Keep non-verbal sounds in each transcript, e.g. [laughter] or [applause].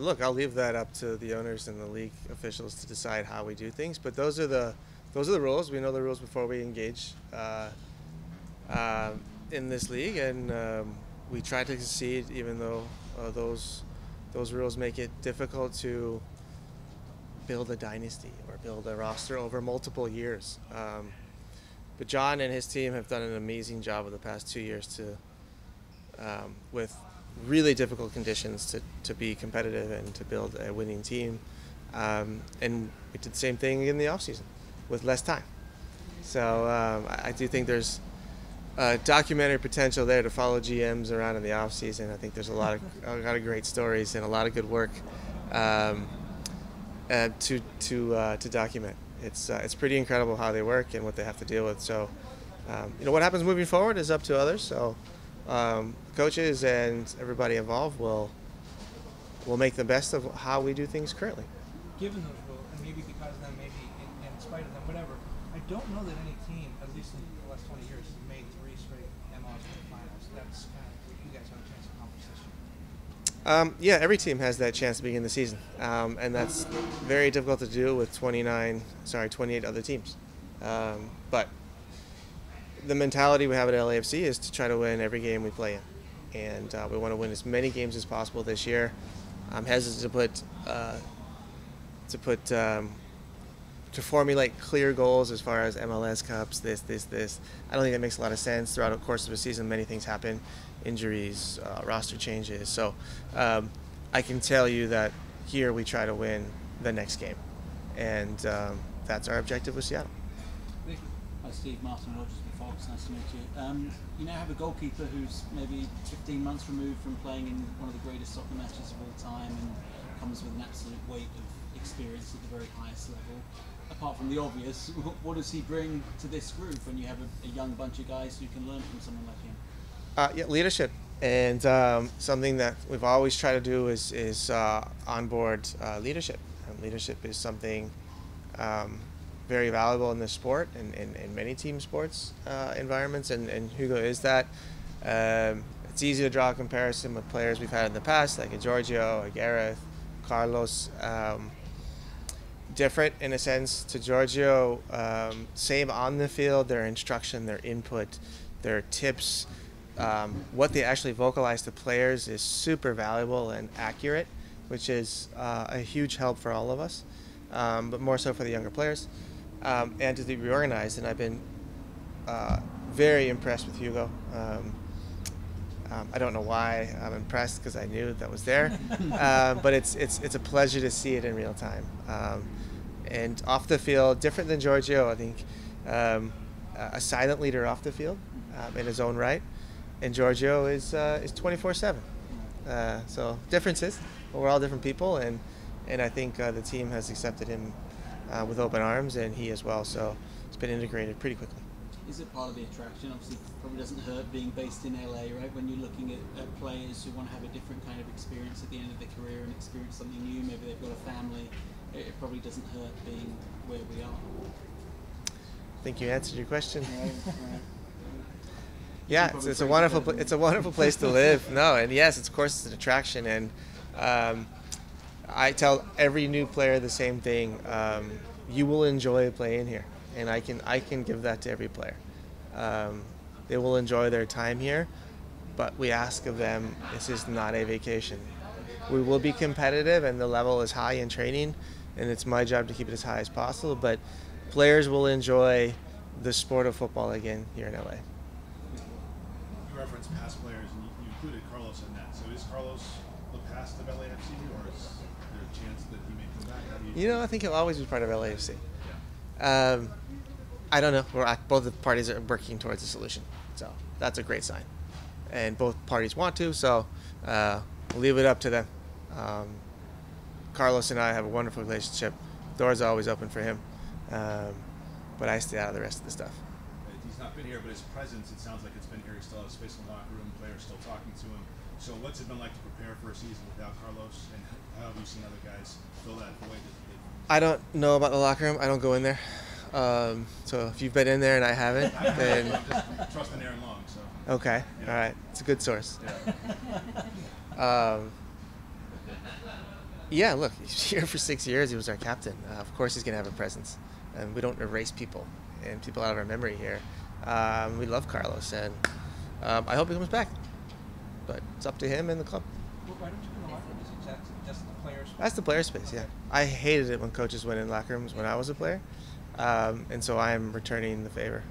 look, I'll leave that up to the owners and the league officials to decide how we do things. But those are the those are the rules. We know the rules before we engage uh, uh, in this league, and um, we try to succeed, even though uh, those those rules make it difficult to build a dynasty or build a roster over multiple years. Um, but John and his team have done an amazing job over the past two years to, um, with really difficult conditions, to, to be competitive and to build a winning team. Um, and we did the same thing in the offseason with less time. So um, I, do think there's documentary potential there to follow GMs around in the offseason. I think there's a lot of a lot of great stories and a lot of good work um, uh, to to uh, to document. It's uh, it's pretty incredible how they work and what they have to deal with. So, um, you know, what happens moving forward is up to others. So, um, coaches and everybody involved will will make the best of how we do things currently. Given those rules, and maybe because of them, maybe in, in spite of them, whatever, I don't know that any team, at least in the last 20 years, has made three straight MLS finals. That's kind of what you guys have a chance this year. Um, yeah, every team has that chance to begin the season, um, and that's very difficult to do with 29, sorry, 28 other teams. Um, but the mentality we have at LAFC is to try to win every game we play in, and uh, we want to win as many games as possible this year. I'm hesitant to put uh, to put um, to formulate clear goals as far as MLS Cups, this, this, this. I don't think that makes a lot of sense. Throughout the course of a season, many things happen, injuries, uh, roster changes. So um, I can tell you that here we try to win the next game, and um, that's our objective with Seattle. Hi Steve, Martin Rogers Fox, nice to meet you. Um, you now have a goalkeeper who's maybe 15 months removed from playing in one of the greatest soccer matches of all time and comes with an absolute weight of experience at the very highest level. Apart from the obvious, what does he bring to this group when you have a, a young bunch of guys who can learn from someone like him? Uh, yeah, leadership. And um, something that we've always tried to do is, is uh, onboard uh, leadership. And leadership is something um, very valuable in this sport and in, many team sports uh, environments. And, and, Hugo is that. Um, it's easy to draw a comparison with players we've had in the past, like a Giorgio, a Gareth, Carlos. Um, different in a sense to Giorgio. Um, same on the field, their instruction, their input, their tips, um, what they actually vocalize to players is super valuable and accurate, which is uh, a huge help for all of us, um, but more so for the younger players. Um, and to be reorganized, and I've been uh, very impressed with Hugo. Um, um, I don't know why I'm impressed because I knew that was there, uh, [laughs] but it's it's it's a pleasure to see it in real time. Um, and off the field, different than Giorgio, I think, um, a silent leader off the field um, in his own right, and Giorgio is uh, is 24/7. Uh, so differences, but we're all different people, and and I think uh, the team has accepted him uh, with open arms, and he as well. So it's been integrated pretty quickly is it part of the attraction? Obviously, probably doesn't hurt being based in LA, right? When you're looking at, at, players who want to have a different kind of experience at the end of their career and experience something new, maybe they've got a family, it, it probably doesn't hurt being where we are. I think you answered your question. Right. [laughs] Yeah, it's, it's a wonderful it's a wonderful place to live. No, and yes, it's, of course it's an attraction, and um, I tell every new player the same thing. Um, you will enjoy playing here and I can I can give that to every player. Um, they will enjoy their time here, but we ask of them this is not a vacation. We will be competitive, and the level is high in training, and it's my job to keep it as high as possible. But players will enjoy the sport of football again here in LA. You referenced past players, and you included Carlos in that. So is Carlos the past of LAFC, or is chance that he may come back? You, you know, I think he'll always be part of LAFC. Yeah. Um, I don't know. We're both the parties are working towards a solution, so that's a great sign, and both parties want to. So uh, we'll leave it up to them. Um, Carlos and I have a wonderful relationship. Doors are always open for him, um, but I stay out of the rest of the stuff. He's not been here, but his presence, it sounds like it's been here. He still has space in the locker room. Players still talking to him. So what's it been like to prepare for a season without Carlos, and how have you seen other guys fill that void? I don't know about the locker room. I don't go in there. Um, so if you've been in there and I haven't, then trust in Aaron Long. So okay, yeah. all right, it's a good source. Yeah. Um, Yeah, look, he's [laughs] here for six years. He was our captain. Uh, of course, he's going to have a presence. And we don't erase people and people out of our memory here. Um, we love Carlos, and um, I hope he comes back. But it's up to him and the club. That's the player space, yeah. I hated it when coaches went in locker rooms when I was a player. Um, and so I am returning the favor.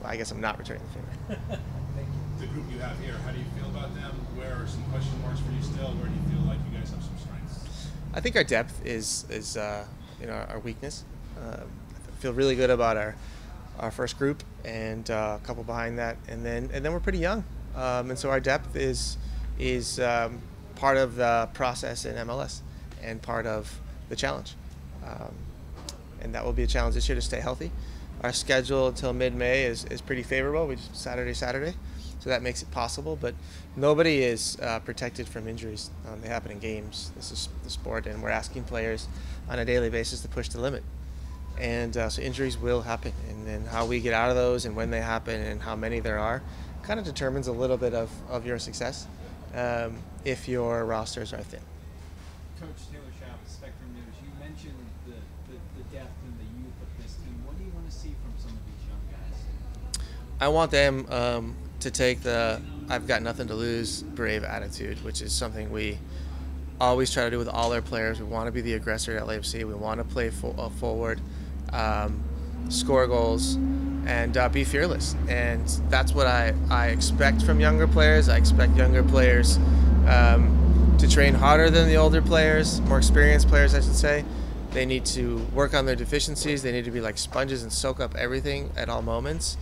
Well, I guess I'm not returning the favor. [laughs] Thank you. The group you have here, how do you feel about them? Where are some question marks for you still? Where do you feel like you guys have some strengths? I think our depth is is uh, you know our weakness. Um, I feel really good about our our first group and uh, a couple behind that, and then and then we're pretty young, um, and so our depth is is um, part of the process in MLS and part of the challenge, um, and that will be a challenge this year to stay healthy. Our schedule until mid-May is, is pretty favorable. We just Saturday Saturday, so that makes it possible. But nobody is uh, protected from injuries. Um, they happen in games. This is the sport, and we're asking players on a daily basis to push the limit and uh, so injuries will happen and then how we get out of those and when they happen and how many there are kind of determines a little bit of, of your success um, if your rosters are thin Coach Taylor Schaff, Spectrum News. You mentioned the, the, the depth and the youth of this team. What do you want to see from some of these young guys? i want them um, to take the i've got nothing to lose brave attitude which is something we always try to do with all our players we want to be the aggressor at lafc we want to play full, uh, forward um, score goals, and uh, be fearless. And that's what I, I expect from younger players. I expect younger players um, to train harder than the older players, more experienced players, I should say. They need to work on their deficiencies. They need to be like sponges and soak up everything at all moments.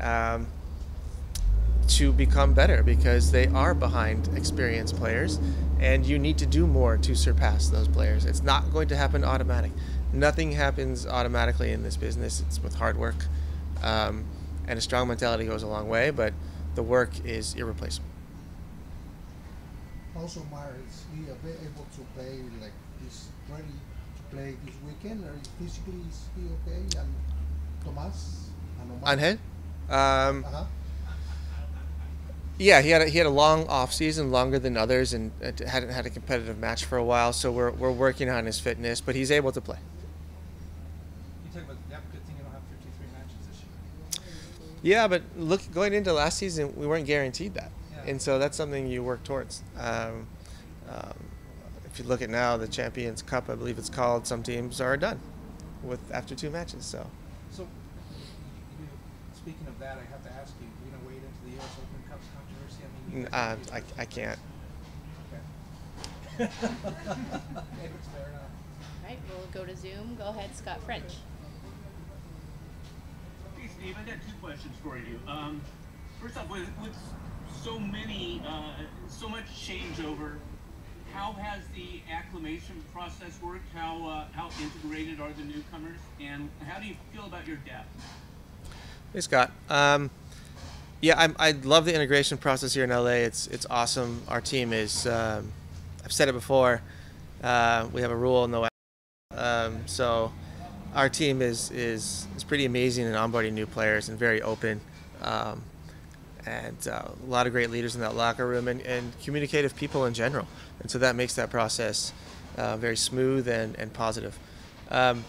Um, to become better because they are behind experienced players and you need to do more to surpass those players. It's not going to happen automatic. Nothing happens automatically in this business. It's with hard work. Um, and a strong mentality goes a long way, but the work is irreplaceable. Also, Mar, is he ava- able to play like he's ready to play this weekend? Or physically is he okay? And Tomas? And Omar? Angel? Um, Uh-huh. yeah, he had a, he had a long off season, longer than others, and uh, hadn't had a competitive match for a while. So we're, we're working on his fitness, but he's able to play. You talk about the depth. Good thing you don't have 53 matches this year. Yeah, but look, going into last season, we weren't guaranteed that, Yeah. And so that's something you work towards. Um, um, if you look at now the Champions Cup, I believe it's called, some teams are done with after two matches. So So, you, speaking of that, I have to ask you. Are you gonna wade into the U.S. Open Cup's controversy? I mean, you uh, I, I can't. Okay. [laughs] It's fair enough. Right, we'll go to Zoom. Go ahead, Scott French. Hey Steve, I've got two questions for you. Um, first off, with, with so many, uh, so much changeover, how has the acclimation process worked? How uh, how integrated are the newcomers, and how do you feel about your depth? Hey Scott. Um, yeah, I'm, I love the integration process here in LA. It's it's awesome. Our team is. Um, I've said it before. Uh, we have a rule no. Um, so, our team is is is pretty amazing in onboarding new players and very open, um, and uh, a lot of great leaders in that locker room and, and communicative people in general. And so that makes that process uh, very smooth and and positive. Um,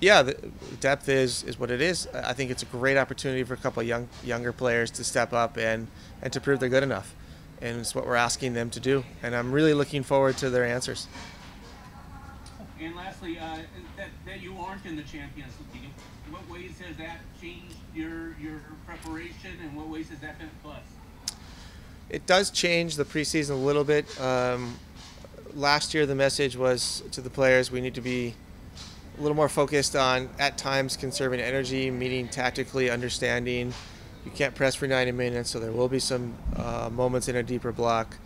yeah, the depth is is what it is. I I think it's a great opportunity for a couple of young younger players to step up and and to prove they're good enough, and it's what we're asking them to do. And I'm really looking forward to their answers. And lastly, uh, that, that you aren't in the Champions League, what ways has that changed your your preparation, and what ways has that been a plus? It does change the preseason a little bit. Um, last year, the message was to the players we need to be a little more focused on, at times, conserving energy, meaning tactically understanding. You can't press for 90 minutes, so there will be some uh, moments in a deeper block.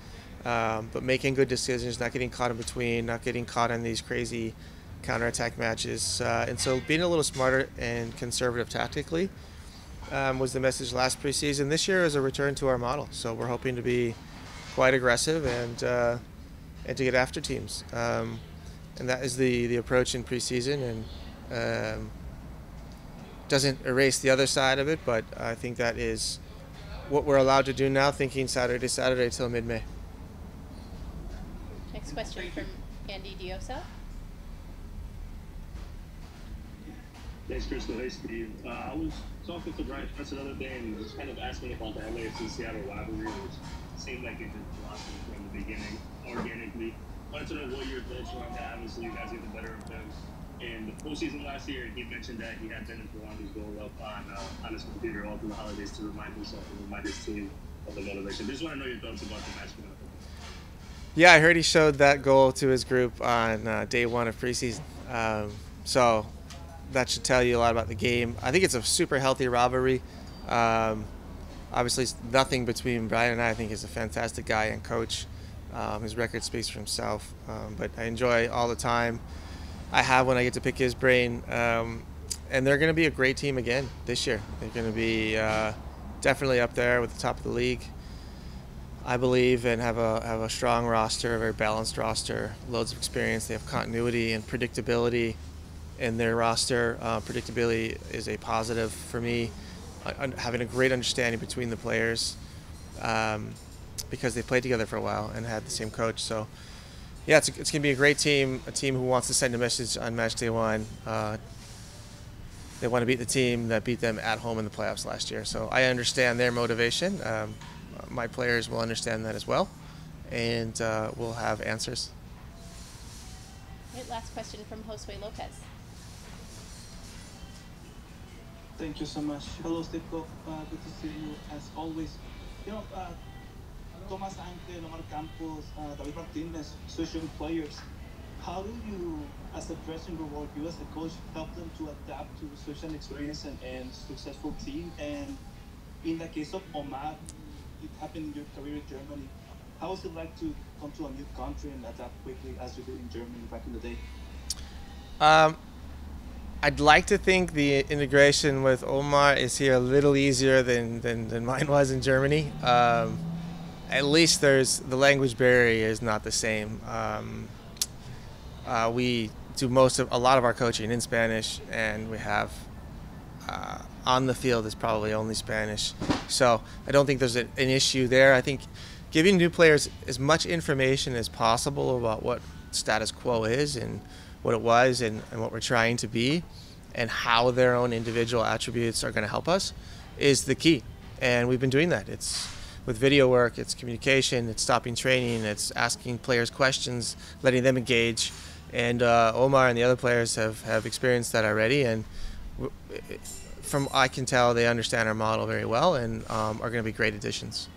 Um, but making good decisions, not getting caught in between, not getting caught in these crazy counterattack matches. Uh, and so being a little smarter and conservative tactically um, was the message last preseason. This year is a return to our model, so we're hoping to be quite aggressive and uh, and to get after teams. Um, and that is the the approach in preseason, and um, doesn't erase the other side of it, but I think that is what we're allowed to do now. Thinking Saturday, Saturday till mid-May. Next Next question from Andy Diosa. Thanks, Crystal. Hey, Steve. Uh, I was talking to Brian Press the other day and he was kind of asking about the LAFC Seattle rivalry, which seemed like it just blossomed from the beginning organically. Wanted to know what your thoughts were on that. Obviously, you guys get the better of them in the postseason last year. He mentioned that he had Denis Bouanga's goal up on uh, on his computer all through the holidays to remind himself and remind his team of the motivation. Just want to know your thoughts about the match. Yeah, I heard he showed that goal to his group on uh, day one of preseason. Um, so that should tell you a lot about the game. I think it's a super healthy rivalry. Um, obviously, nothing between Brian and I. I think he's a fantastic guy and coach. Um, his record speaks for himself. Um, but I enjoy all the time I have when I get to pick his brain. Um, and they're going to be a great team again this year. They're going to be uh, definitely up there with the top of the league. I believe and have a have a strong roster, a very balanced roster, loads of experience. They have continuity and predictability in their roster. Uh, predictability is a positive for me. Uh, having a great understanding between the players um, because they played together for a while and had the same coach. So, yeah, it's, it's going to be a great team, a team who wants to send a message on match day one. Uh, they want to beat the team that beat them at home in the playoffs last year. So I understand their motivation. Um, my players will understand that as well, and uh, we'll have answers. Right, last question from Josue Lopez. Thank you so much. Hello, Cook. Uh, good to see you as always. You know, uh, Tomas Angel, Omar Campos, uh, David Martinez, young players. How do you, as a dressing room or you as a coach, help them to adapt to such an experienced and, and successful team? And in the case of Omar, it happened in your career in Germany. How was it like to come to a new country and adapt quickly as you did in Germany back in the day? Um, I'd like to think the integration with Omar is here a little easier than, than, than mine was in Germany. Um, at least there's the language barrier is not the same. Um, uh, we do most of a lot of our coaching in Spanish, and we have uh, on the field is probably only Spanish. So I don't think there's a, an issue there. I think giving new players as much information as possible about what status quo is and what it was and, and what we're trying to be and how their own individual attributes are going to help us is the key. And we've been doing that. It's with video work, it's communication, it's stopping training, it's asking players questions, letting them engage. And uh, Omar and the other players have, have experienced that already. And from I can tell, they understand our model very well and um, are going to be great additions.